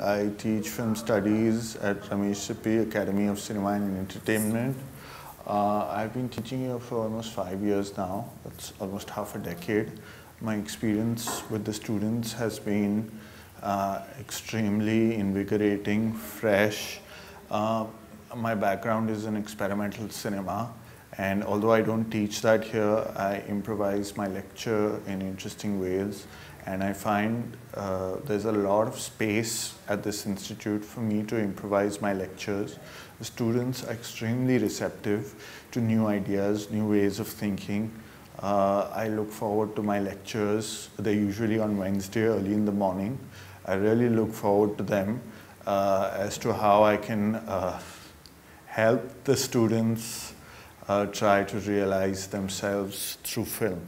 I teach film studies at Ramesh Sippy Academy of Cinema and Entertainment. Uh, I've been teaching here for almost five years now. That's almost half a decade. My experience with the students has been uh, extremely invigorating, fresh. Uh, my background is in experimental cinema and although I don't teach that here, I improvise my lecture in interesting ways and I find uh, there's a lot of space at this institute for me to improvise my lectures. The students are extremely receptive to new ideas, new ways of thinking. Uh, I look forward to my lectures. They're usually on Wednesday early in the morning. I really look forward to them uh, as to how I can uh, help the students Uh, try to realize themselves through film.